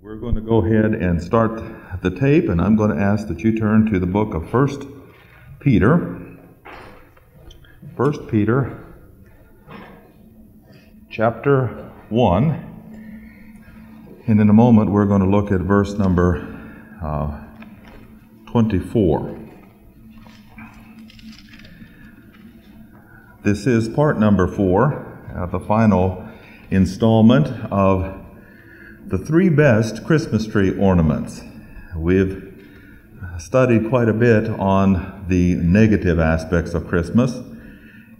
We're going to go ahead and start the tape, and I'm going to ask that you turn to the book of First Peter. First Peter, chapter 1. And in a moment, we're going to look at verse number uh, 24. This is part number four, uh, the final installment of the three best Christmas tree ornaments. We've studied quite a bit on the negative aspects of Christmas,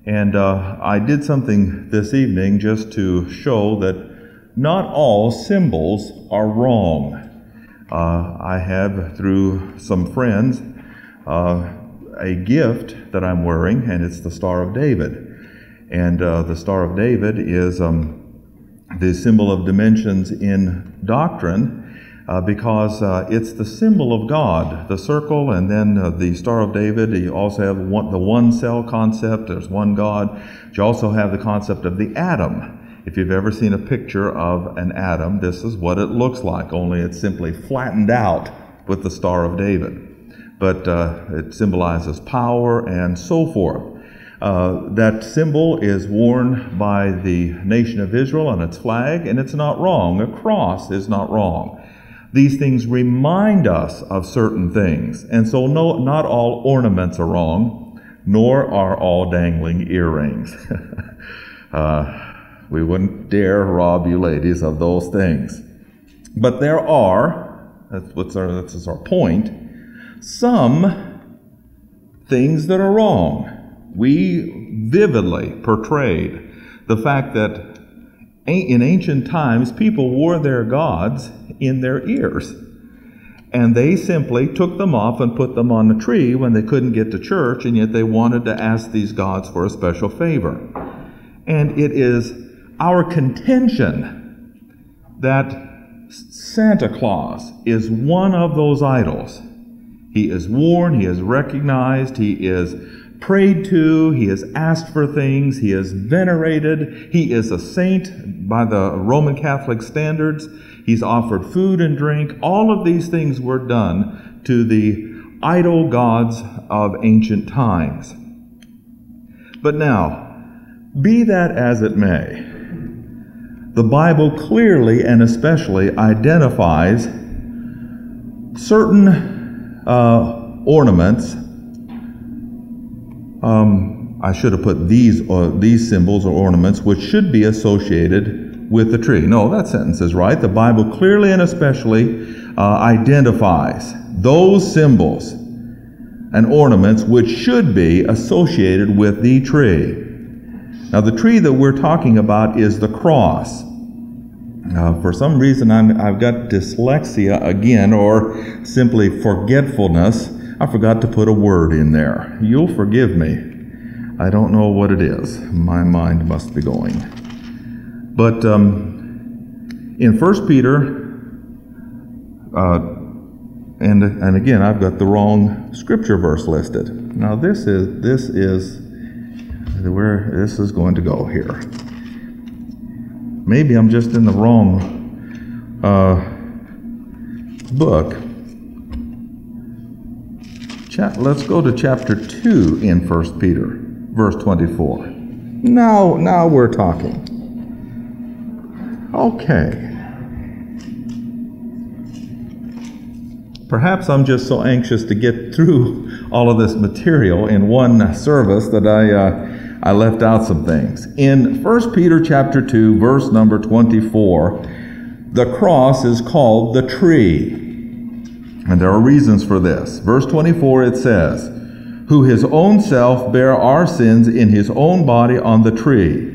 and uh, I did something this evening just to show that not all symbols are wrong. Uh, I have, through some friends, uh, a gift that I'm wearing, and it's the Star of David. And uh, the Star of David is um, the symbol of dimensions in doctrine. Uh, because uh, it's the symbol of God, the circle, and then uh, the Star of David. You also have one, the one cell concept, there's one God. You also have the concept of the atom. If you've ever seen a picture of an atom, this is what it looks like, only it's simply flattened out with the Star of David. But uh, it symbolizes power and so forth. Uh, that symbol is worn by the nation of Israel on its flag, and it's not wrong. A cross is not wrong. These things remind us of certain things, and so no, not all ornaments are wrong, nor are all dangling earrings. uh, we wouldn't dare rob you ladies of those things. But there are, that's, what's our, that's our point, some things that are wrong we vividly portrayed the fact that in ancient times people wore their gods in their ears. And they simply took them off and put them on a tree when they couldn't get to church, and yet they wanted to ask these gods for a special favor. And it is our contention that Santa Claus is one of those idols. He is worn, he is recognized, he is prayed to, he is asked for things, he is venerated, he is a saint by the Roman Catholic standards, he's offered food and drink. All of these things were done to the idol gods of ancient times. But now, be that as it may, the Bible clearly and especially identifies certain uh, ornaments um, I should have put these uh, these symbols or ornaments which should be associated with the tree. No, that sentence is right. The Bible clearly and especially uh, identifies those symbols and ornaments which should be associated with the tree. Now, the tree that we're talking about is the cross. Uh, for some reason, i have got dyslexia again, or simply forgetfulness. I forgot to put a word in there. You'll forgive me. I don't know what it is. My mind must be going. But um, in First Peter, uh, and and again, I've got the wrong scripture verse listed. Now this is this is where this is going to go here. Maybe I'm just in the wrong uh, book let's go to chapter 2 in 1 Peter, verse 24. Now, now we're talking. Okay. Perhaps I'm just so anxious to get through all of this material in one service that I, uh, I left out some things. In 1 Peter chapter 2, verse number 24, the cross is called the tree. And there are reasons for this. Verse 24 it says, Who his own self bare our sins in his own body on the tree,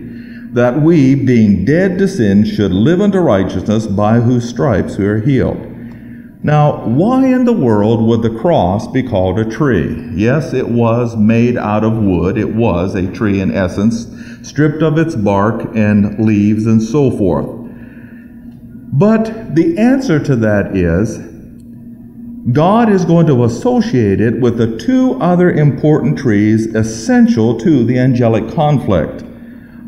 that we, being dead to sin, should live unto righteousness, by whose stripes we are healed. Now, why in the world would the cross be called a tree? Yes, it was made out of wood. It was a tree in essence, stripped of its bark and leaves and so forth. But the answer to that is God is going to associate it with the two other important trees essential to the angelic conflict.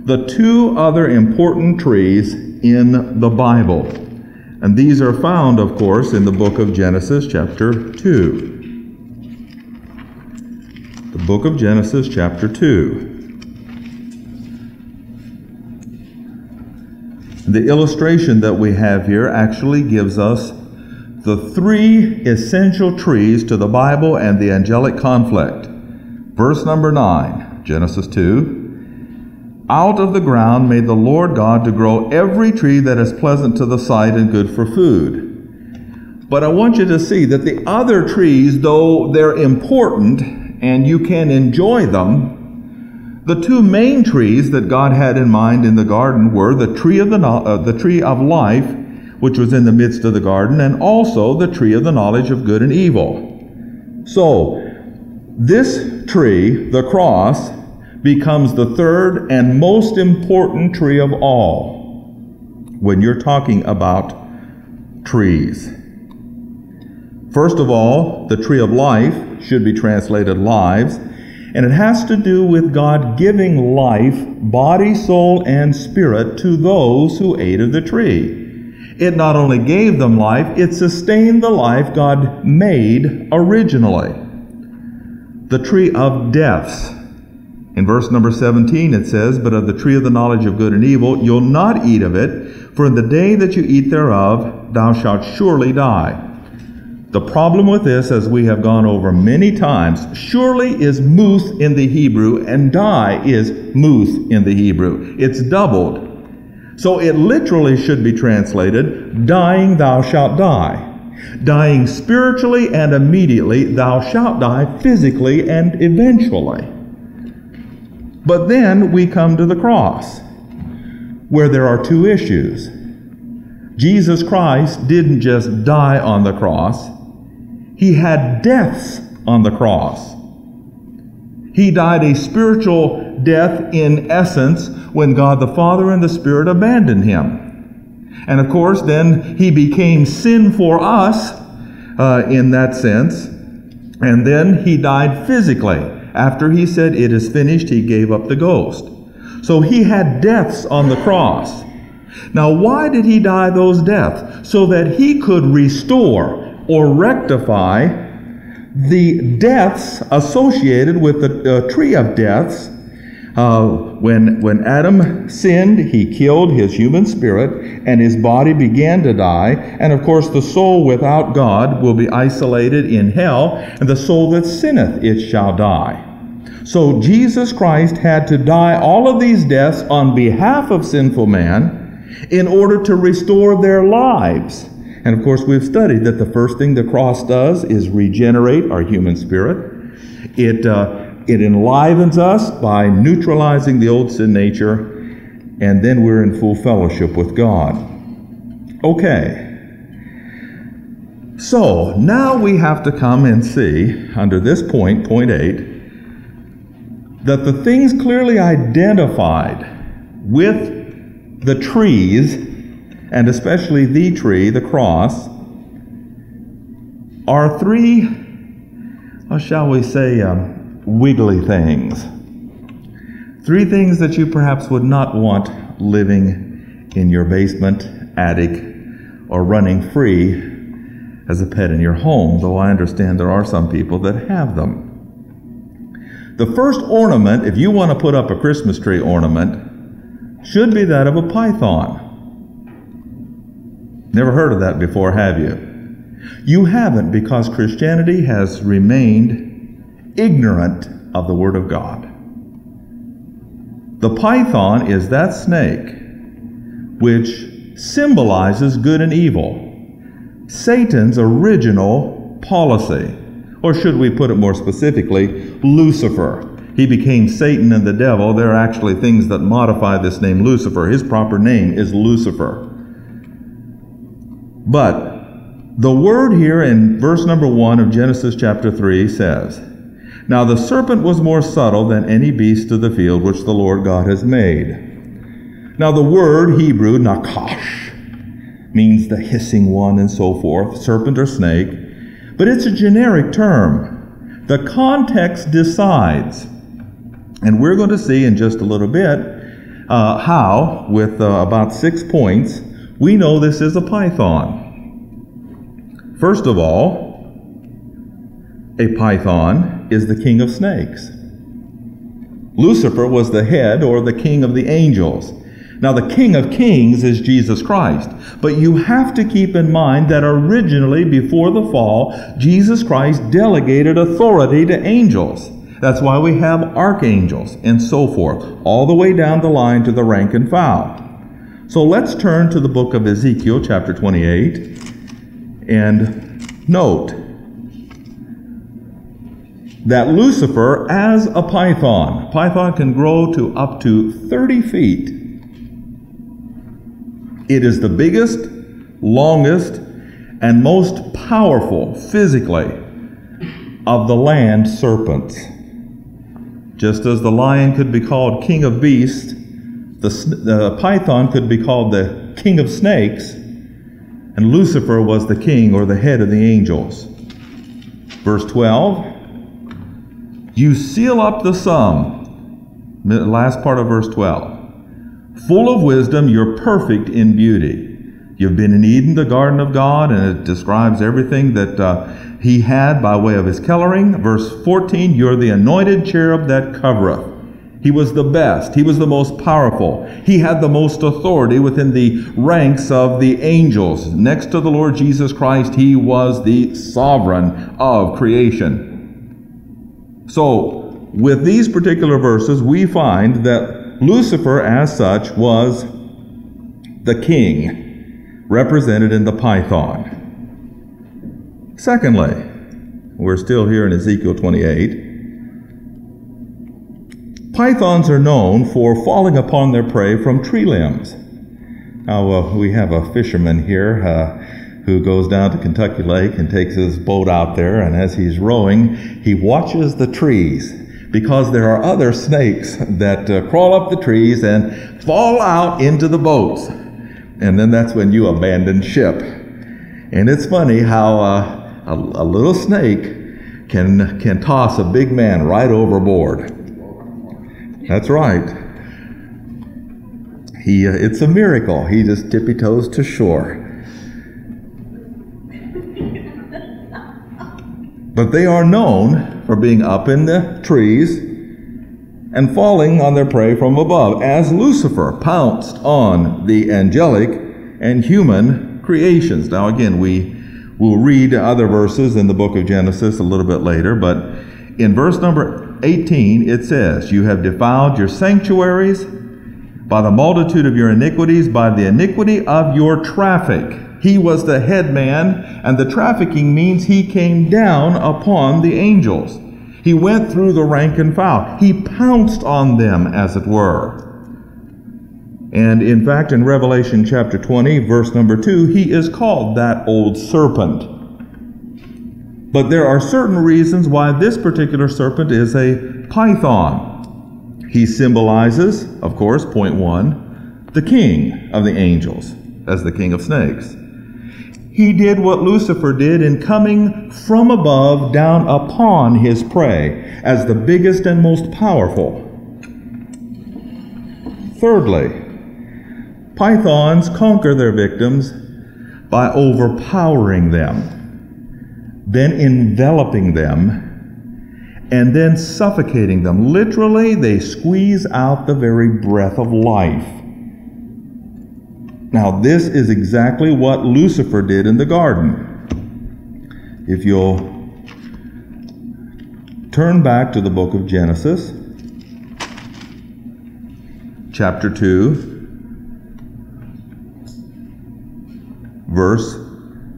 The two other important trees in the Bible. And these are found, of course, in the book of Genesis, chapter 2. The book of Genesis, chapter 2. The illustration that we have here actually gives us the three essential trees to the Bible and the angelic conflict. Verse number 9, Genesis 2. Out of the ground made the Lord God to grow every tree that is pleasant to the sight and good for food. But I want you to see that the other trees, though they're important and you can enjoy them, the two main trees that God had in mind in the garden were the tree of the, uh, the tree of life, which was in the midst of the garden, and also the tree of the knowledge of good and evil. So, this tree, the cross, becomes the third and most important tree of all when you're talking about trees. First of all, the tree of life should be translated lives, and it has to do with God giving life, body, soul, and spirit to those who ate of the tree. It not only gave them life, it sustained the life God made originally. The tree of deaths in verse number 17 it says, But of the tree of the knowledge of good and evil you'll not eat of it, for in the day that you eat thereof thou shalt surely die. The problem with this, as we have gone over many times, surely is muth in the Hebrew, and die is muth in the Hebrew. It's doubled. So it literally should be translated, dying thou shalt die. Dying spiritually and immediately, thou shalt die physically and eventually. But then we come to the cross, where there are two issues. Jesus Christ didn't just die on the cross, he had deaths on the cross. He died a spiritual death in essence when God the Father and the Spirit abandoned him. And of course, then he became sin for us uh, in that sense. And then he died physically. After he said, It is finished, he gave up the ghost. So he had deaths on the cross. Now, why did he die those deaths? So that he could restore or rectify the deaths associated with the uh, tree of deaths. Uh, when, when Adam sinned, he killed his human spirit, and his body began to die. And of course, the soul without God will be isolated in hell, and the soul that sinneth, it shall die. So Jesus Christ had to die all of these deaths on behalf of sinful man in order to restore their lives. And of course, we've studied that the first thing the cross does is regenerate our human spirit. It, uh, it enlivens us by neutralizing the old sin nature, and then we're in full fellowship with God. Okay. So now we have to come and see, under this point, point eight, that the things clearly identified with the trees, and especially the tree, the cross, are three, shall we say, um, wiggly things. Three things that you perhaps would not want living in your basement, attic, or running free as a pet in your home, though I understand there are some people that have them. The first ornament, if you want to put up a Christmas tree ornament, should be that of a python. Never heard of that before, have you? You haven't because Christianity has remained ignorant of the Word of God. The python is that snake which symbolizes good and evil, Satan's original policy or should we put it more specifically, Lucifer. He became Satan and the devil. There are actually things that modify this name Lucifer. His proper name is Lucifer. But the word here in verse number 1 of Genesis chapter 3 says, Now the serpent was more subtle than any beast of the field which the Lord God has made. Now the word Hebrew, nakash, means the hissing one and so forth, serpent or snake but it's a generic term. The context decides. And we're going to see in just a little bit uh, how, with uh, about six points, We know this is a python. First of all, a python is the king of snakes. Lucifer was the head or the king of the angels. Now, the King of Kings is Jesus Christ. But you have to keep in mind that originally, before the fall, Jesus Christ delegated authority to angels. That's why we have archangels and so forth, all the way down the line to the rank and file. So let's turn to the book of Ezekiel, chapter 28, and note that Lucifer, as a python, python can grow to up to 30 feet. It is the biggest, longest, and most powerful physically of the land serpents. Just as the lion could be called king of beasts, the, the python could be called the king of snakes, and Lucifer was the king or the head of the angels. Verse 12 You seal up the sum. Last part of verse 12. Full of wisdom, you're perfect in beauty. You've been in Eden, the garden of God, and it describes everything that uh, he had by way of his coloring. Verse 14, you're the anointed cherub that covereth. He was the best. He was the most powerful. He had the most authority within the ranks of the angels. Next to the Lord Jesus Christ, he was the sovereign of creation. So, with these particular verses, we find that Lucifer, as such, was the king, represented in the python. Secondly, we're still here in Ezekiel 28. Pythons are known for falling upon their prey from tree limbs. Now, uh, we have a fisherman here uh, who goes down to Kentucky Lake and takes his boat out there, and as he's rowing, he watches the trees because there are other snakes that uh, crawl up the trees and fall out into the boats. And then that's when you abandon ship. And it's funny how uh, a, a, little snake can, can toss a big man right overboard. That's right. He, uh, it's a miracle. He just tippy toes to shore. But they are known for being up in the trees and falling on their prey from above, as Lucifer pounced on the angelic and human creations. Now, again, we will read other verses in the book of Genesis a little bit later, but in verse number 18 it says, You have defiled your sanctuaries by the multitude of your iniquities, by the iniquity of your traffic. He was the head man, and the trafficking means he came down upon the angels. He went through the rank and file. He pounced on them, as it were. And in fact, in Revelation chapter 20, verse number 2, he is called that old serpent. But there are certain reasons why this particular serpent is a python. He symbolizes, of course, point one, the king of the angels, as the king of snakes he did what Lucifer did in coming from above down upon his prey as the biggest and most powerful. Thirdly, pythons conquer their victims by overpowering them, then enveloping them, and then suffocating them. Literally, they squeeze out the very breath of life. Now, this is exactly what Lucifer did in the garden. If you'll turn back to the book of Genesis, chapter 2, verse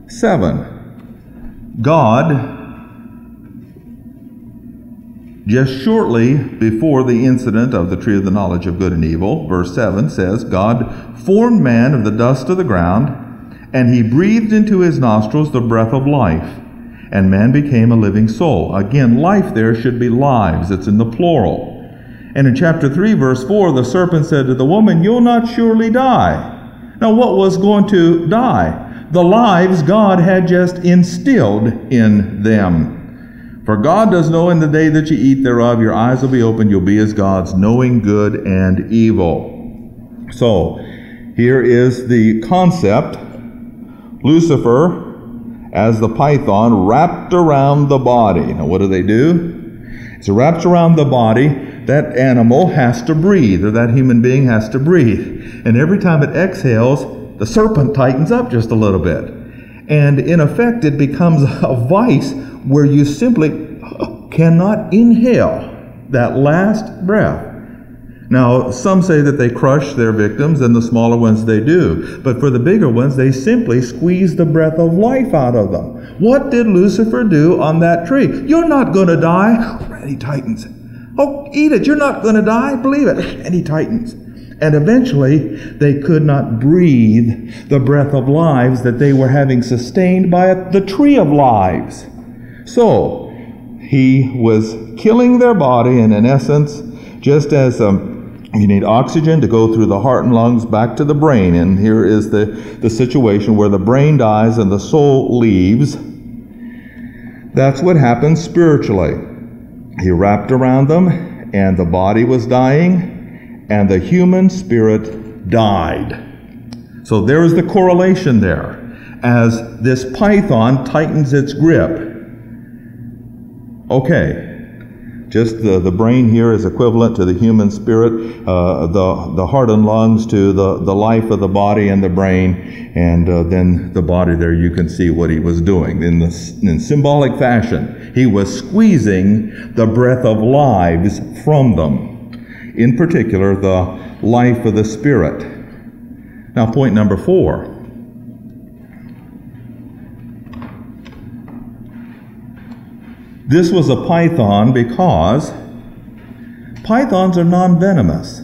7. God just shortly before the incident of the tree of the knowledge of good and evil, verse 7 says, God formed man of the dust of the ground, and he breathed into his nostrils the breath of life, and man became a living soul. Again, life there should be lives, it's in the plural. And in chapter 3, verse 4, the serpent said to the woman, You'll not surely die. Now, what was going to die? The lives God had just instilled in them. For God does know in the day that you eat thereof, your eyes will be opened, you'll be as gods, knowing good and evil. So, Here is the concept Lucifer as the python wrapped around the body. Now, what do they do? It's wrapped around the body. That animal has to breathe, or that human being has to breathe. And every time it exhales, the serpent tightens up just a little bit. And in effect, it becomes a vice where you simply cannot inhale that last breath. Now, some say that they crush their victims, and the smaller ones they do. But for the bigger ones, they simply squeeze the breath of life out of them. What did Lucifer do on that tree? You're not going to die. And he tightens. Oh, eat it. You're not going to die. Believe it. And he tightens. And eventually, they could not breathe the breath of lives that they were having sustained by the tree of lives. So, he was killing their body, and in essence, just as um, you need oxygen to go through the heart and lungs back to the brain. And here is the, the situation where the brain dies and the soul leaves. That's what happens spiritually. He wrapped around them, and the body was dying, and the human spirit died. So there is the correlation there. As this python tightens its grip. Okay, just the, the brain here is equivalent to the human spirit, uh, the, the heart and lungs to the, the life of the body and the brain, and uh, then the body there you can see what he was doing. In, the, in symbolic fashion, he was squeezing the breath of lives from them, in particular, the life of the spirit. Now, point number four. This was a python because pythons are non venomous.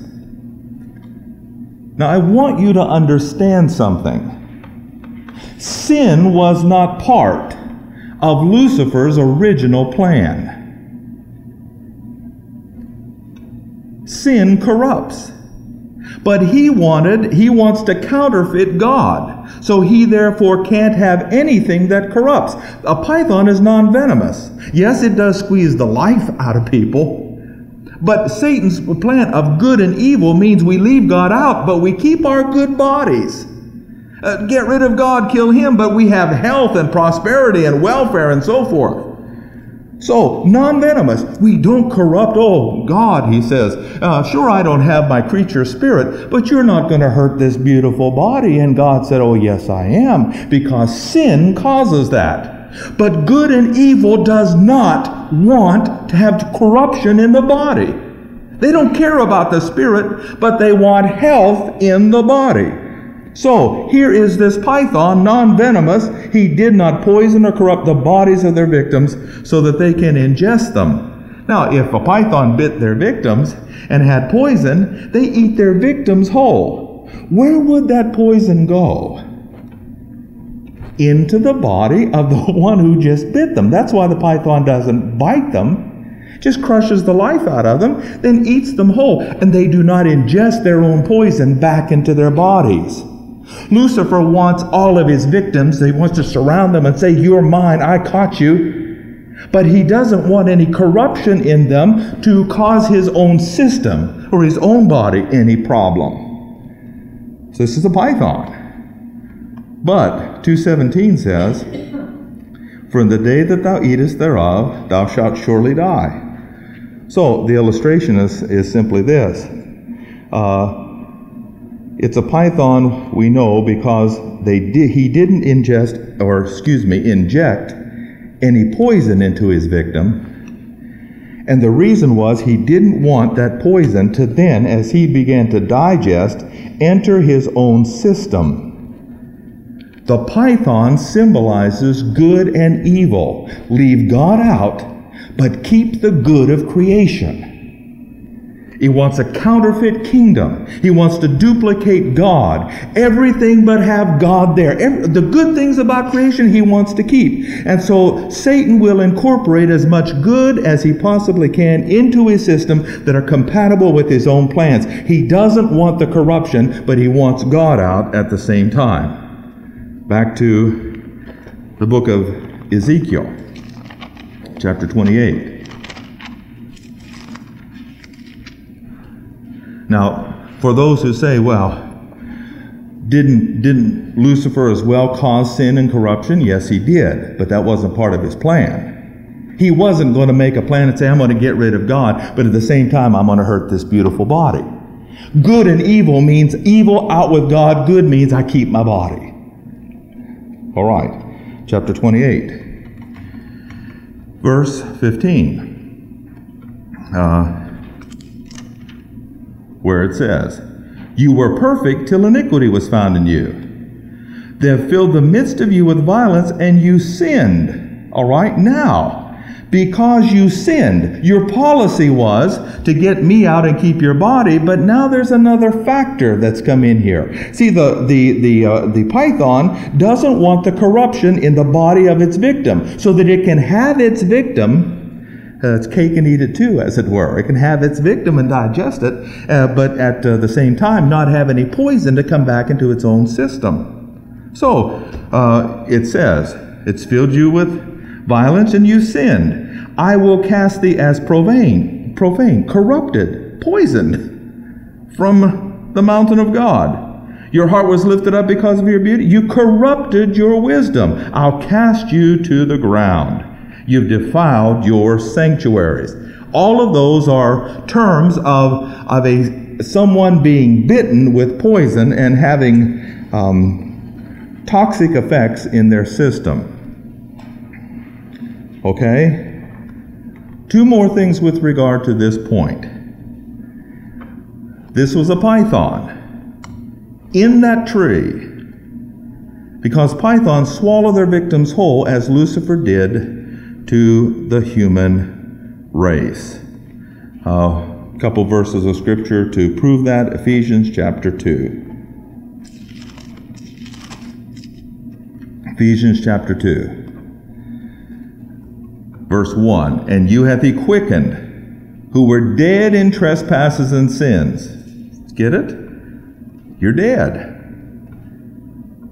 Now, I want you to understand something. Sin was not part of Lucifer's original plan. Sin corrupts. But he wanted, he wants to counterfeit God. So he therefore can't have anything that corrupts. A python is non venomous. Yes, it does squeeze the life out of people. But Satan's plan of good and evil means we leave God out, but we keep our good bodies. Uh, get rid of God, kill him, but we have health and prosperity and welfare and so forth. So, non venomous. We don't corrupt. Oh, God, he says, uh, sure, I don't have my creature spirit, but you're not going to hurt this beautiful body. And God said, Oh, yes, I am, because sin causes that. But good and evil does not want to have corruption in the body. They don't care about the spirit, but they want health in the body. So, here is this python, non venomous. He did not poison or corrupt the bodies of their victims so that they can ingest them. Now, if a python bit their victims and had poison, they eat their victims whole. Where would that poison go? Into the body of the one who just bit them. That's why the python doesn't bite them just crushes the life out of them, then eats them whole, and they do not ingest their own poison back into their bodies. Lucifer wants all of his victims, he wants to surround them and say, You're mine, I caught you. But he doesn't want any corruption in them to cause his own system or his own body any problem. So this is a python. But 217 says, For in the day that thou eatest thereof, thou shalt surely die. So the illustration is, is simply this. Uh, it's a python we know because they di- he didn't ingest, or excuse me, inject any poison into his victim. And the reason was he didn't want that poison to then, as he began to digest, enter his own system. The python symbolizes good and evil. Leave God out, but keep the good of creation. He wants a counterfeit kingdom. He wants to duplicate God. Everything but have God there. Every, the good things about creation he wants to keep. And so Satan will incorporate as much good as he possibly can into his system that are compatible with his own plans. He doesn't want the corruption, but he wants God out at the same time. Back to the book of Ezekiel, chapter 28. Now, for those who say, well, Didn't, didn't Lucifer as well cause sin and corruption? Yes, he did, but that wasn't part of his plan. He wasn't going to make a plan and say, I'm going to get rid of God, but at the same time, I'm going to hurt this beautiful body. Good and evil means evil out with God, good means I keep my body. All right, chapter 28, verse 15, uh, where it says, you were perfect till iniquity was found in you. They have filled the midst of you with violence, and you sinned. All right, now, because you sinned, your policy was to get me out and keep your body, but now there's another factor that's come in here. See, the, the, the, uh, the python doesn't want the corruption in the body of its victim so that it can have its victim uh, its cake and eat it too, as it were. It can have its victim and digest it, uh, but at uh, the same time not have any poison to come back into its own system. So uh, it says, It's filled you with violence and you sinned. I will cast thee as profane, profane, corrupted, poisoned from the mountain of God. Your heart was lifted up because of your beauty. You corrupted your wisdom. I'll cast you to the ground. You've defiled your sanctuaries. All of those are terms of, of a, someone being bitten with poison and having um, toxic effects in their system. Okay? Two more things with regard to this point. This was a python in that tree because pythons swallow their victims whole as Lucifer did to the human race. A couple verses of scripture to prove that Ephesians chapter 2. Ephesians chapter 2. Verse 1 And you hath he quickened, who were dead in trespasses and sins. Get it? You're dead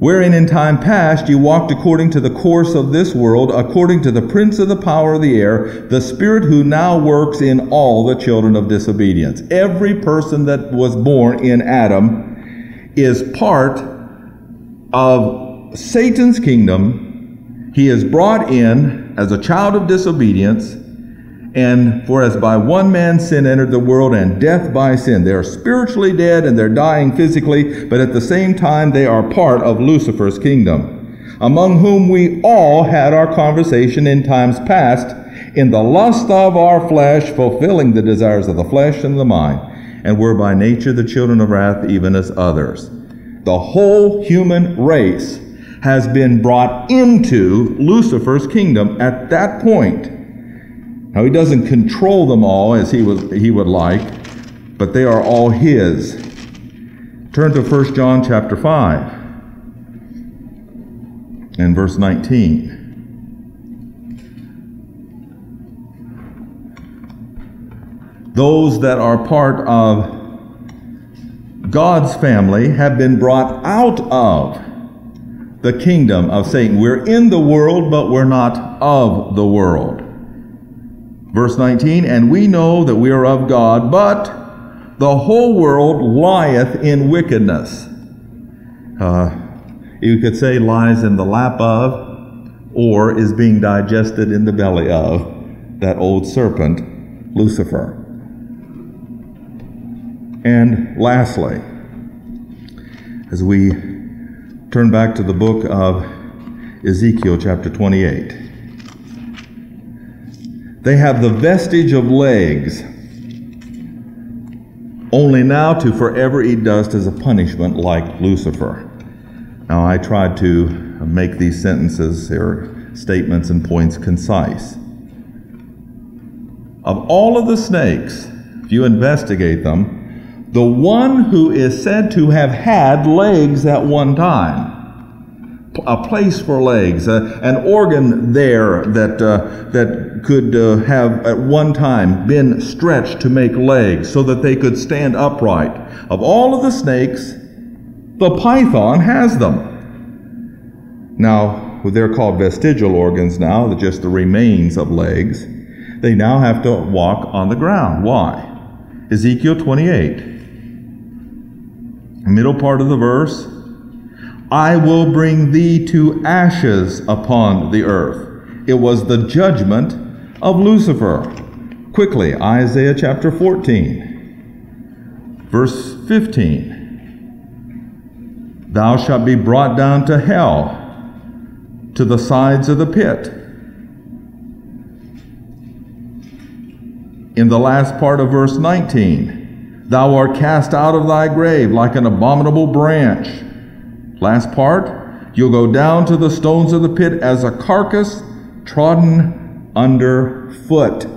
wherein in time past you walked according to the course of this world, according to the prince of the power of the air, the spirit who now works in all the children of disobedience. Every person that was born in Adam is part of Satan's kingdom. He is brought in as a child of disobedience and for as by one man sin entered the world, and death by sin. They are spiritually dead and they're dying physically, but at the same time they are part of Lucifer's kingdom, among whom we all had our conversation in times past, in the lust of our flesh, fulfilling the desires of the flesh and the mind, and were by nature the children of wrath, even as others. The whole human race has been brought into Lucifer's kingdom at that point. Now, he doesn't control them all as he, was, he would like, but they are all his. Turn to 1 John chapter 5 and verse 19. Those that are part of God's family have been brought out of the kingdom of Satan. We're in the world, but we're not of the world. Verse 19, and we know that we are of God, but the whole world lieth in wickedness. Uh, you could say lies in the lap of, or is being digested in the belly of that old serpent, Lucifer. And lastly, as we turn back to the book of Ezekiel, chapter 28. They have the vestige of legs, only now to forever eat dust as a punishment like Lucifer. Now, I tried to make these sentences or statements and points concise. Of all of the snakes, if you investigate them, the one who is said to have had legs at one time a place for legs, uh, an organ there that, uh, that could uh, have at one time been stretched to make legs so that they could stand upright. Of all of the snakes, the python has them. Now, they're called vestigial organs now, they're just the remains of legs. They now have to walk on the ground. Why? Ezekiel 28, middle part of the verse, I will bring thee to ashes upon the earth. It was the judgment of Lucifer. Quickly, Isaiah chapter 14, verse 15. Thou shalt be brought down to hell, to the sides of the pit. In the last part of verse 19, thou art cast out of thy grave like an abominable branch. Last part, you'll go down to the stones of the pit as a carcass trodden underfoot.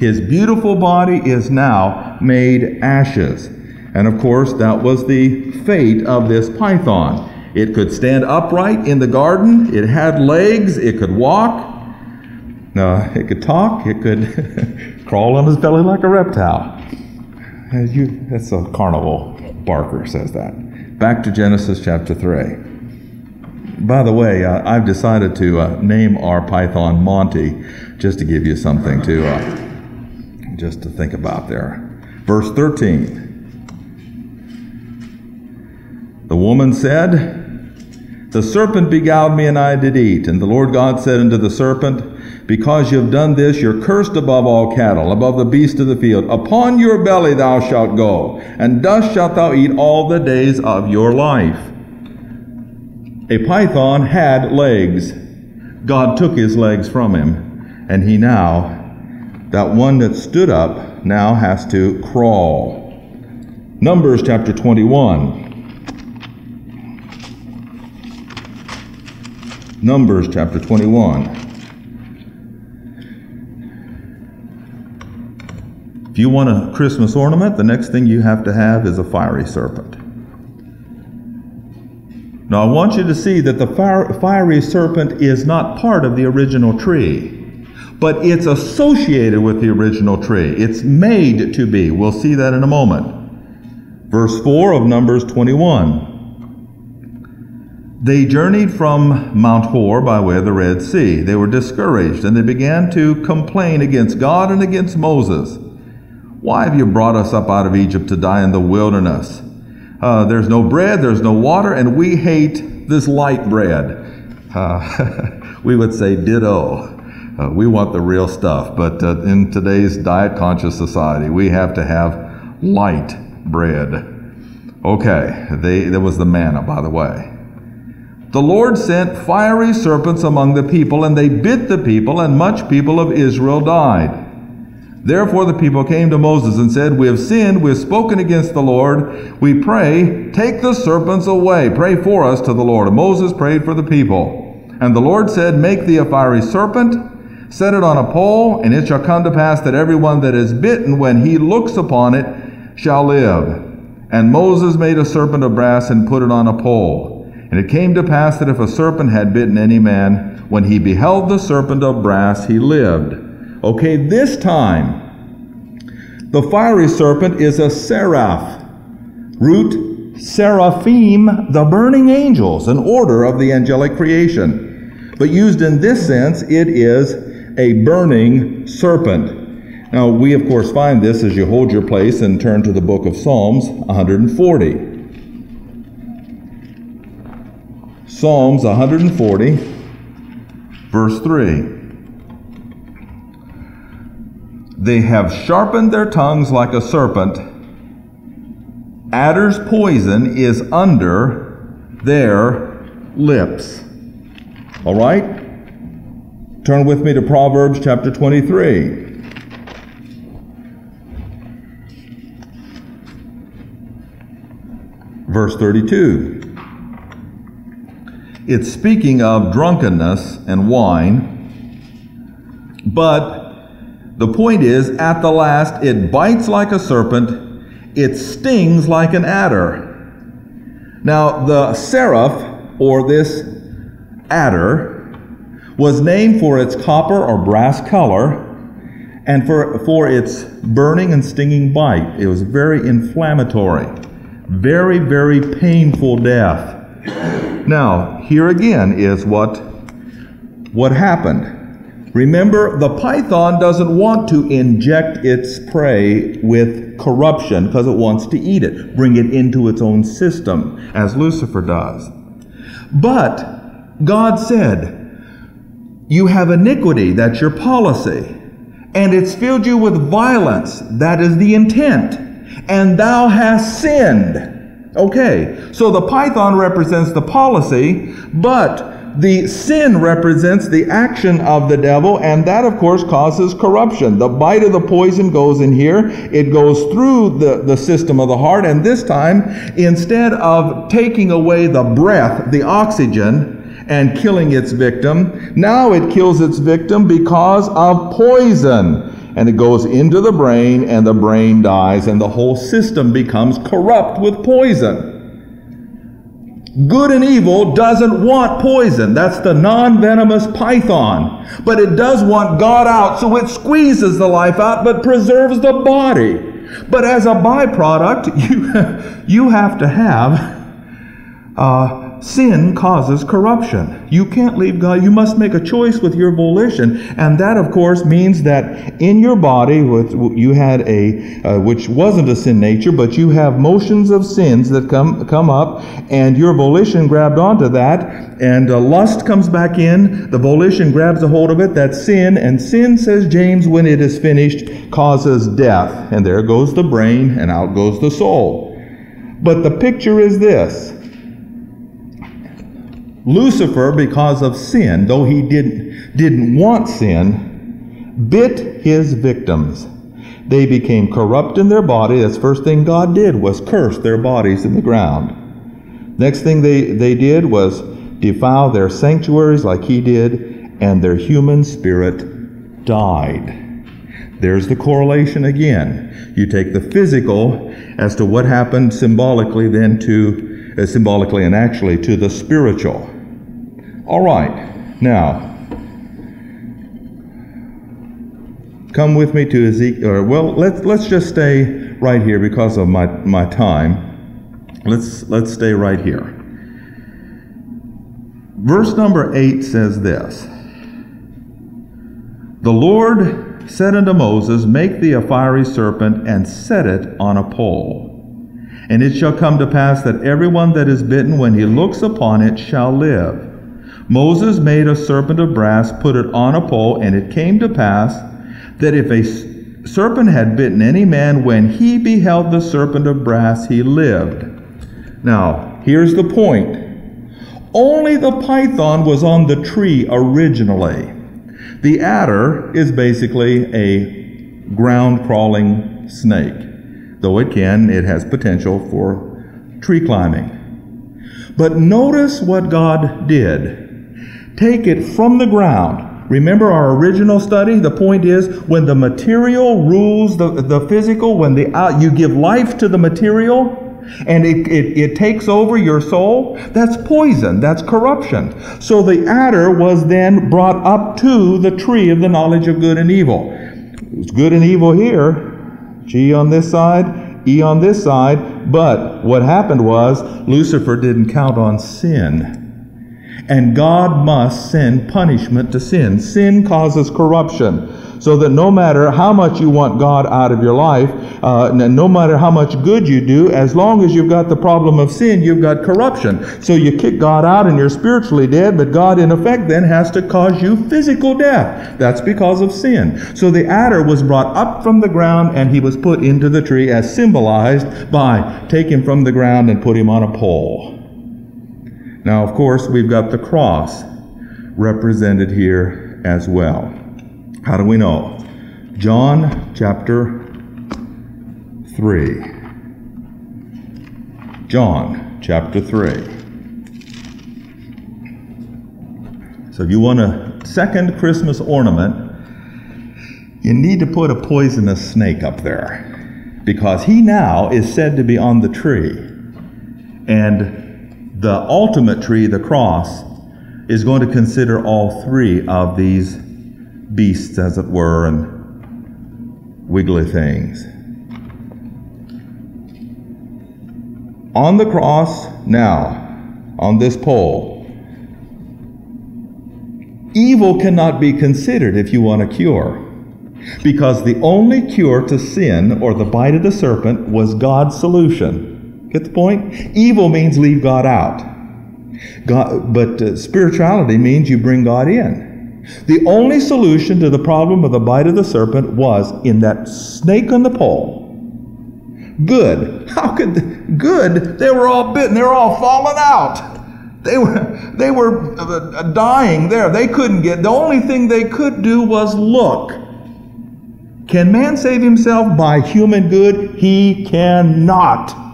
His beautiful body is now made ashes. And of course, that was the fate of this python. It could stand upright in the garden, it had legs, it could walk, uh, it could talk, it could crawl on its belly like a reptile. You, that's a carnival. Barker says that. Back to Genesis chapter 3. By the way, uh, I've decided to uh, name our python Monty, just to give you something to uh, just to think about there. Verse 13. The woman said, The serpent beguiled me, and I did eat. And the Lord God said unto the serpent, because you have done this, you're cursed above all cattle, above the beasts of the field. Upon your belly thou shalt go, and dust shalt thou eat all the days of your life. A python had legs. God took his legs from him, and he now, that one that stood up, now has to crawl. Numbers chapter 21. Numbers chapter 21. If you want a Christmas ornament, the next thing you have to have is a fiery serpent. Now, I want you to see that the fiery serpent is not part of the original tree, but it's associated with the original tree. It's made to be. We'll see that in a moment. Verse 4 of Numbers 21. They journeyed from Mount Hor by way of the Red Sea. They were discouraged and they began to complain against God and against Moses. Why have you brought us up out of Egypt to die in the wilderness? Uh, there's no bread, there's no water, and we hate this light bread. Uh, we would say ditto. Uh, we want the real stuff, but uh, in today's diet conscious society, we have to have light bread. Okay, they, there was the manna, by the way. The Lord sent fiery serpents among the people, and they bit the people, and much people of Israel died. Therefore the people came to Moses and said, We have sinned, we have spoken against the Lord. We pray, take the serpents away. Pray for us to the Lord. And Moses prayed for the people. And the Lord said, Make thee a fiery serpent, set it on a pole, and it shall come to pass that everyone that is bitten, when he looks upon it, shall live. And Moses made a serpent of brass and put it on a pole. And it came to pass that if a serpent had bitten any man, when he beheld the serpent of brass, he lived. Okay, this time, the fiery serpent is a seraph. Root seraphim, the burning angels, an order of the angelic creation. But used in this sense, it is a burning serpent. Now, we of course find this as you hold your place and turn to the book of Psalms 140. Psalms 140, verse 3. They have sharpened their tongues like a serpent. Adder's poison is under their lips. All right? Turn with me to Proverbs chapter 23. Verse 32. It's speaking of drunkenness and wine, but the point is, at the last, it bites like a serpent, it stings like an adder. Now, the seraph, or this adder, was named for its copper or brass color and for, for its burning and stinging bite. It was very inflammatory, very, very painful death. Now, here again is what, what happened. Remember, the python doesn't want to inject its prey with corruption because it wants to eat it, bring it into its own system, as Lucifer does. But God said, You have iniquity, that's your policy, and it's filled you with violence, that is the intent, and thou hast sinned. Okay, so the python represents the policy, but the sin represents the action of the devil, and that, of course, causes corruption. The bite of the poison goes in here, it goes through the, the system of the heart, and this time, instead of taking away the breath, the oxygen, and killing its victim, now it kills its victim because of poison and it goes into the brain, and the brain dies, and the whole system becomes corrupt with poison. Good and evil doesn't want poison. That's the non venomous python. But it does want God out, so it squeezes the life out but preserves the body. But as a byproduct, you, you have to have uh, sin causes corruption. You can't leave God. You must make a choice with your volition. And that, of course, means that in your body, you had a, uh, which wasn't a sin nature, but you have motions of sins that come, come up, and your volition grabbed onto that, and uh, lust comes back in. The volition grabs a hold of it. That's sin. And sin, says James, when it is finished, causes death. And there goes the brain, and out goes the soul. But the picture is this Lucifer, because of sin, though he didn't, didn't want sin, bit his victims. They became corrupt in their body. That's the first thing God did was curse their bodies in the ground. Next thing they, they did was defile their sanctuaries like he did, and their human spirit died. There's the correlation again. You take the physical as to what happened symbolically, then to uh, symbolically and actually to the spiritual. All right, now, come with me to Ezekiel. Well, let's, let's just stay right here because of my, my time. Let's, let's stay right here. Verse number 8 says this The Lord said unto Moses, Make thee a fiery serpent and set it on a pole. And it shall come to pass that everyone that is bitten, when he looks upon it, shall live. Moses made a serpent of brass, put it on a pole, and it came to pass that if a serpent had bitten any man, when he beheld the serpent of brass, he lived. Now, here's the point. Only the python was on the tree originally. The adder is basically a ground crawling snake. Though it can, it has potential for tree climbing. But notice what God did. Take it from the ground. Remember our original study? The point is when the material rules the, the physical, when the, uh, you give life to the material, and it, it, it, takes over your soul, that's poison, that's corruption. So the adder was then brought up to the tree of the knowledge of good and evil. It's good and evil here, G on this side, E on this side, but what happened was Lucifer didn't count on sin. And God must send punishment to sin. Sin causes corruption. So that no matter how much you want God out of your life, uh, no matter how much good you do, as long as you've got the problem of sin, you've got corruption. So you kick God out and you're spiritually dead, but God, in effect, then has to cause you physical death. That's because of sin. So the adder was brought up from the ground and he was put into the tree as symbolized by take him from the ground and put him on a pole. Now, of course, we've got the cross represented here as well. How do we know? John chapter 3. John chapter 3. So, if you want a second Christmas ornament, you need to put a poisonous snake up there because he now is said to be on the tree. And the ultimate tree, the cross, is going to consider all three of these beasts, as it were, and wiggly things. On the cross, now, on this pole, evil cannot be considered if you want a cure. Because the only cure to sin or the bite of the serpent was God's solution. Get the point? Evil means leave God out. God, but uh, spirituality means you bring God in. The only solution to the problem of the bite of the serpent was in that snake on the pole. Good. How could good? They were all bitten. They were all falling out. They were they were uh, dying there. They couldn't get. The only thing they could do was look. Can man save himself by human good? He cannot.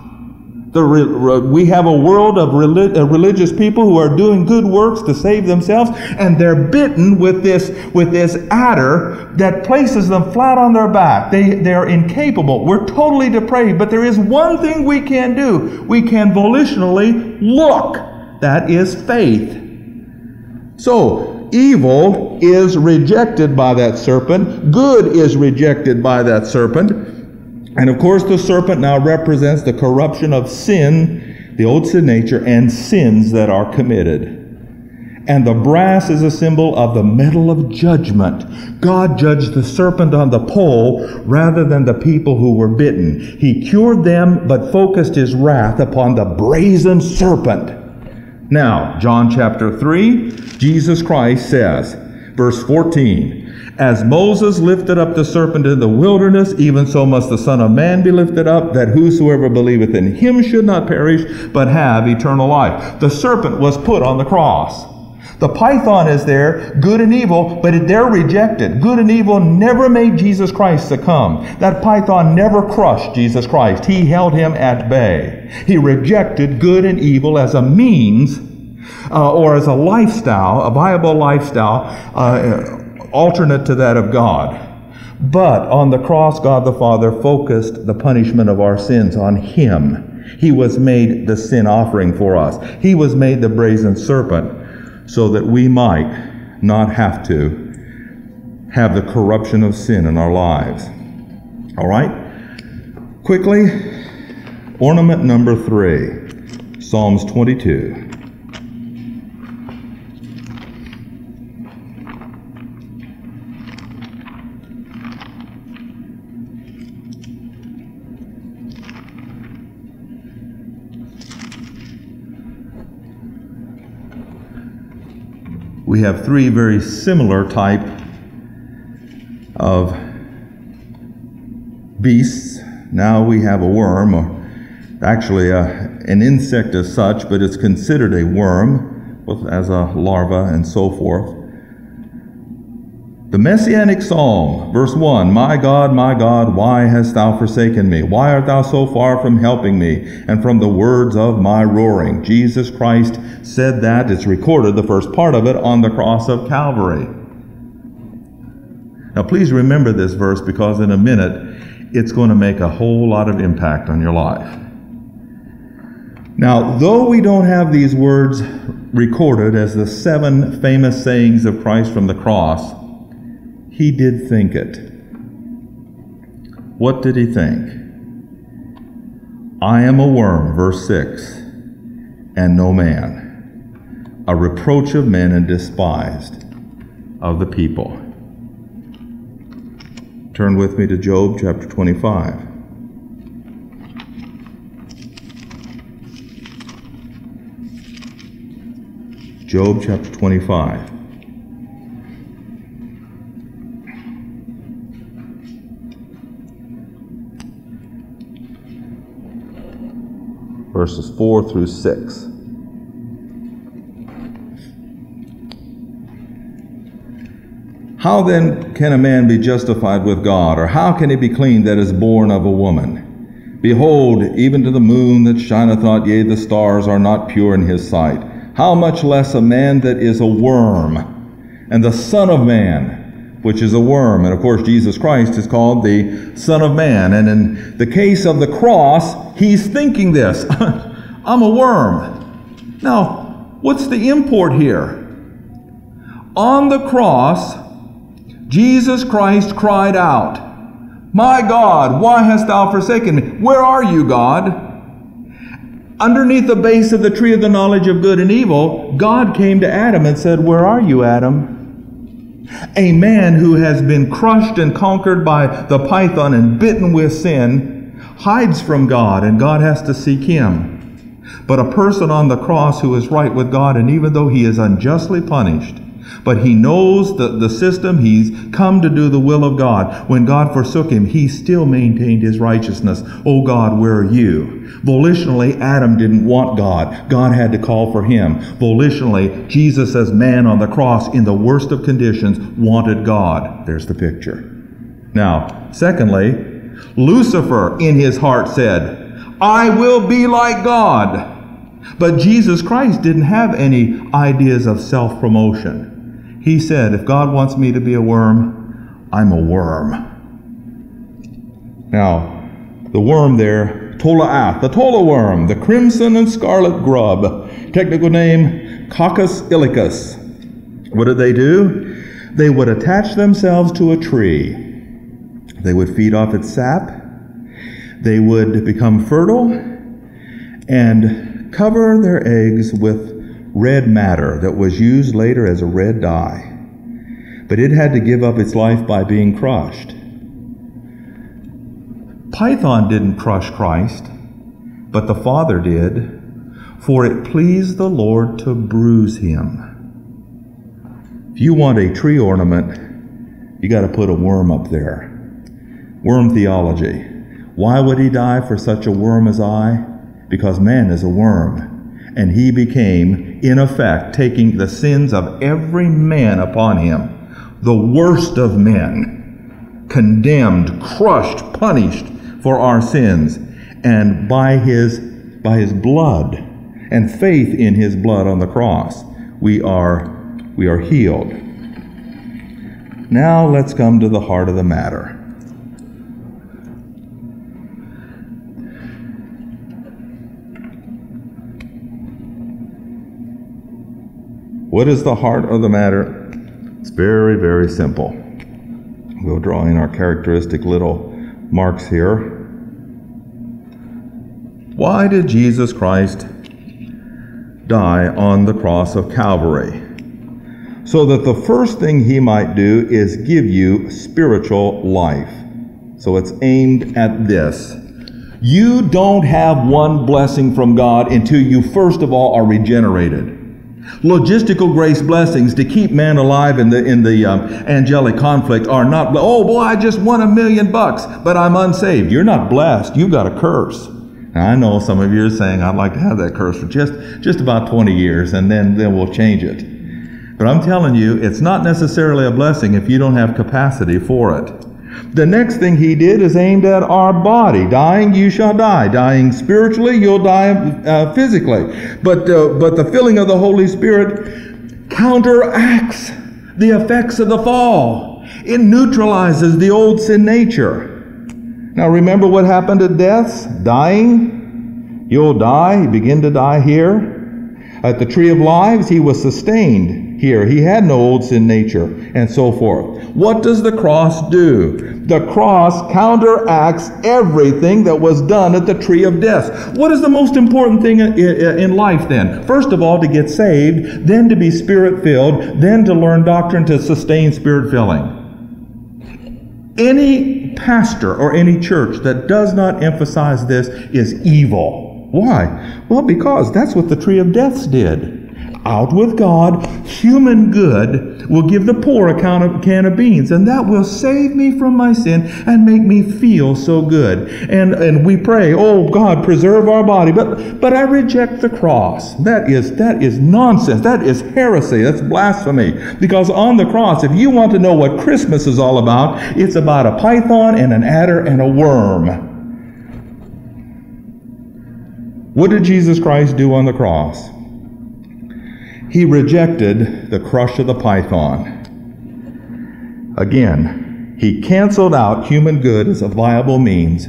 The, we have a world of relig- uh, religious people who are doing good works to save themselves, and they're bitten with this, with this adder that places them flat on their back. They, they're incapable. We're totally depraved, but there is one thing we can do. We can volitionally look. That is faith. So, evil is rejected by that serpent, good is rejected by that serpent. And of course, the serpent now represents the corruption of sin, the old sin nature, and sins that are committed. And the brass is a symbol of the metal of judgment. God judged the serpent on the pole rather than the people who were bitten. He cured them, but focused his wrath upon the brazen serpent. Now, John chapter 3, Jesus Christ says, verse 14, as Moses lifted up the serpent in the wilderness, even so must the Son of Man be lifted up, that whosoever believeth in him should not perish, but have eternal life. The serpent was put on the cross. The python is there, good and evil, but they're rejected. Good and evil never made Jesus Christ succumb. That python never crushed Jesus Christ. He held him at bay. He rejected good and evil as a means uh, or as a lifestyle, a viable lifestyle. Uh, alternate to that of God. But on the cross, God the Father focused the punishment of our sins on Him. He was made the sin offering for us. He was made the brazen serpent so that we might not have to have the corruption of sin in our lives. All right? Quickly, ornament number three Psalms 22. We have three very similar type of beasts. Now we have a worm, or actually a, an insect as such, but it's considered a worm as a larva and so forth. The Messianic Psalm, verse 1 My God, my God, why hast thou forsaken me? Why art thou so far from helping me and from the words of my roaring? Jesus Christ said that. It's recorded, the first part of it, on the cross of Calvary. Now, please remember this verse because in a minute it's going to make a whole lot of impact on your life. Now, though we don't have these words recorded as the seven famous sayings of Christ from the cross, he did think it. What did he think? I am a worm, verse 6, and no man, a reproach of men and despised of the people. Turn with me to Job chapter 25. Job chapter 25. Verses 4 through 6. How then can a man be justified with God, or how can he be clean that is born of a woman? Behold, even to the moon that shineth not, yea, the stars are not pure in his sight. How much less a man that is a worm, and the Son of Man, which is a worm. And of course, Jesus Christ is called the Son of Man. And in the case of the cross, he's thinking this I'm a worm. Now, what's the import here? On the cross, Jesus Christ cried out, My God, why hast thou forsaken me? Where are you, God? Underneath the base of the tree of the knowledge of good and evil, God came to Adam and said, Where are you, Adam? A man who has been crushed and conquered by the python and bitten with sin hides from God, and God has to seek him. but a person on the cross who is right with God, and even though he is unjustly punished, but he knows the, the system. He's come to do the will of God. When God forsook him, he still maintained his righteousness. Oh God, where are you? Volitionally, Adam didn't want God. God had to call for him. Volitionally, Jesus as man on the cross in the worst of conditions wanted God. There's the picture. Now, secondly, Lucifer in his heart said, I will be like God. But Jesus Christ didn't have any ideas of self promotion. He said, If God wants me to be a worm, I'm a worm. Now, the worm there, Tola'ath, the Tola worm, the crimson and scarlet grub, technical name Coccus iliacus. What did they do? They would attach themselves to a tree. They would feed off its sap. They would become fertile and cover their eggs with red matter that was used later as a red dye. But it had to give up its life by being crushed. Python didn't crush Christ, but the Father did, for it pleased the Lord to bruise him. If you want a tree ornament, you got to put a worm up there. Worm theology. Why would he die for such a worm as I? Because man is a worm and he became, in effect, taking the sins of every man upon him, the worst of men, condemned, crushed, punished for our sins, and by his, by his blood and faith in his blood on the cross, we are, we are healed. Now let's come to the heart of the matter. What is the heart of the matter? It's very, very simple. We'll draw in our characteristic little marks here. Why did Jesus Christ die on the cross of Calvary? So that the first thing he might do is give you spiritual life. So it's aimed at this. You don't have one blessing from God until you first of all are regenerated logistical grace blessings to keep man alive in the in the um, angelic conflict are not oh boy i just won a million bucks but i'm unsaved. You're not blessed. You've got a curse. Now, i know some of you are saying i'd like to have that curse for just just about 20 years and then then we'll change it. But i'm telling you it's not necessarily a blessing if you don't have capacity for it the next thing he did is aimed at our body. Dying, you shall die. Dying spiritually, you'll die uh, physically. But, uh, but the filling of the Holy Spirit counteracts the effects of the fall. It neutralizes the old sin nature. Now remember what happened to death? Dying. You'll die. You begin to die here. At the tree of lives, he was sustained here. He had no old sin nature, and so forth. What does the cross do? The cross counteracts everything that was done at the tree of death. What is the most important thing in life then? First of all, to get saved, then to be spirit filled, then to learn doctrine to sustain spirit filling. Any pastor or any church that does not emphasize this is evil. Why? Well, because that's what the tree of deaths did out with God, human good will give the poor a can of beans, and that will save me from my sin and make me feel so good. And, and we pray, oh God, preserve our body. But, but I reject the cross. That is, that is nonsense. That is heresy. That's blasphemy. Because on the cross, if you want to know what Christmas is all about, it's about a python and an adder and a worm. What did Jesus Christ do on the cross? He rejected the crush of the python. Again, he canceled out human good as a viable means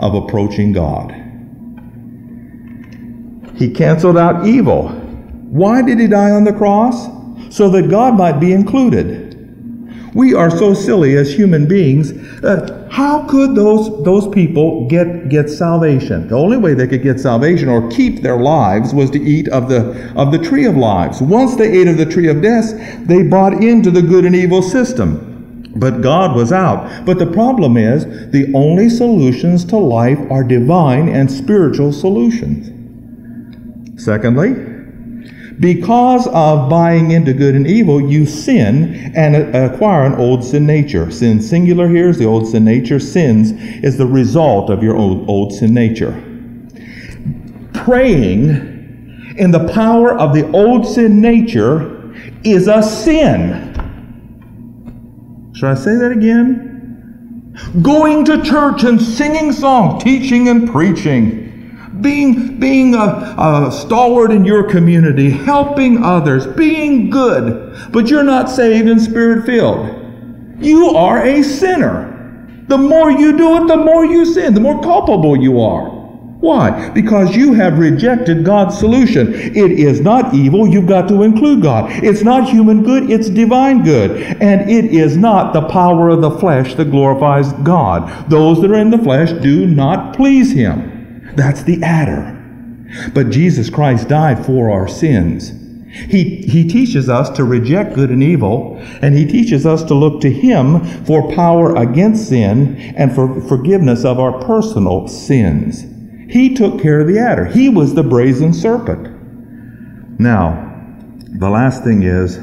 of approaching God. He canceled out evil. Why did he die on the cross? So that God might be included. We are so silly as human beings. Uh, how could those, those people get, get salvation? The only way they could get salvation or keep their lives was to eat of the, of the tree of lives. Once they ate of the tree of death, they bought into the good and evil system. But God was out. But the problem is, the only solutions to life are divine and spiritual solutions. Secondly, because of buying into good and evil, you sin and acquire an old sin nature. Sin singular here is the old sin nature. Sins is the result of your old, old sin nature. Praying in the power of the old sin nature is a sin. Should I say that again? Going to church and singing songs, teaching and preaching being, being a, a stalwart in your community, helping others, being good, but you're not saved and spirit filled. You are a sinner. The more you do it, the more you sin, the more culpable you are. Why? Because you have rejected God's solution. It is not evil, you've got to include God. It's not human good, it's divine good. And it is not the power of the flesh that glorifies God. Those that are in the flesh do not please Him. That's the adder. But Jesus Christ died for our sins. He, he teaches us to reject good and evil, and he teaches us to look to him for power against sin and for forgiveness of our personal sins. He took care of the adder. He was the brazen serpent. Now, the last thing is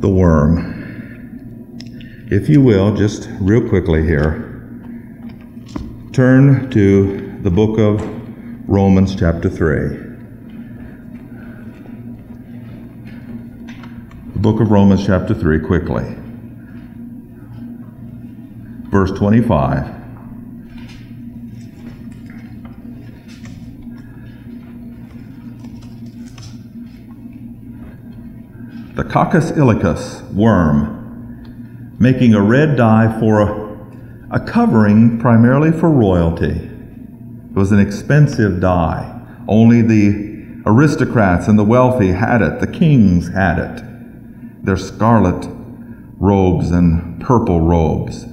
the worm. If you will, just real quickly here turn to the book of Romans, chapter 3. The book of Romans, chapter 3, quickly. Verse 25. The coccus iliacus worm, making a red dye for a a covering primarily for royalty. It was an expensive dye. Only the aristocrats and the wealthy had it, the kings had it. Their scarlet robes and purple robes.